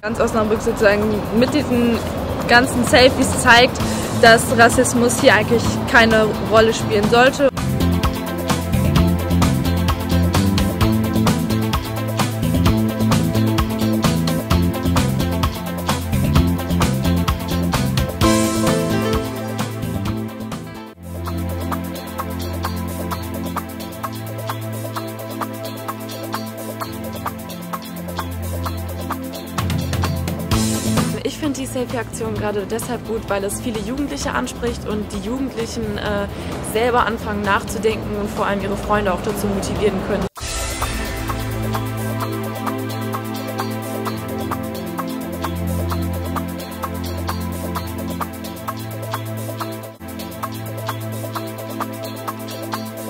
Ganz Osnabrück sozusagen mit diesen ganzen Selfies zeigt, dass Rassismus hier eigentlich keine Rolle spielen sollte. Ich finde die Selfie-Aktion gerade deshalb gut, weil es viele Jugendliche anspricht und die Jugendlichen äh, selber anfangen nachzudenken und vor allem ihre Freunde auch dazu motivieren können.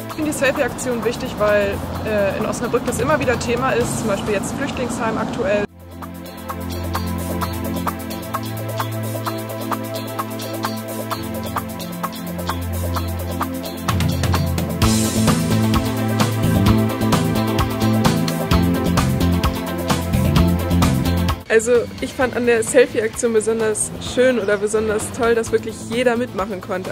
Ich finde die Selfie-Aktion wichtig, weil äh, in Osnabrück das immer wieder Thema ist, zum Beispiel jetzt Flüchtlingsheim aktuell. Also ich fand an der Selfie-Aktion besonders schön oder besonders toll, dass wirklich jeder mitmachen konnte.